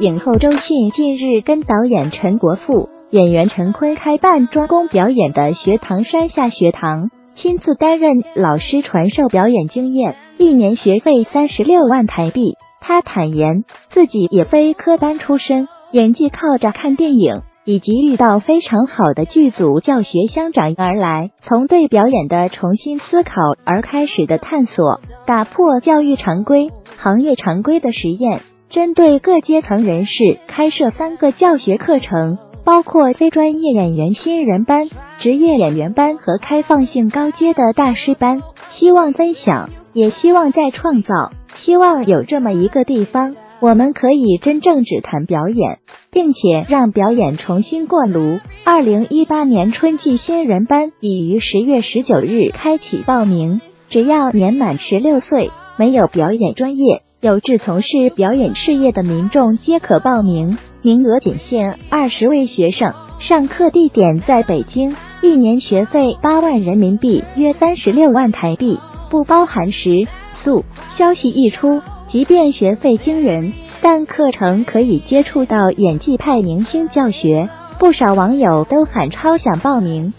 影后周迅近日跟导演陈国富、演员陈坤开办专攻表演的学堂山下学堂，亲自担任老师传授表演经验，一年学费三十六万台币。他坦言自己也非科班出身，演技靠着看电影。以及遇到非常好的剧组教学相长而来，从对表演的重新思考而开始的探索，打破教育常规、行业常规的实验，针对各阶层人士开设三个教学课程，包括非专业演员新人班、职业演员班和开放性高阶的大师班。希望分享，也希望再创造，希望有这么一个地方。我们可以真正只谈表演，并且让表演重新过炉。二零一八年春季新人班已于十月十九日开启报名，只要年满十六岁，没有表演专业、有志从事表演事业的民众皆可报名，名额仅限二十位学生。上课地点在北京，一年学费八万人民币，约三十六万台币，不包含食宿。消息一出。即便学费惊人，但课程可以接触到演技派明星教学，不少网友都喊超想报名。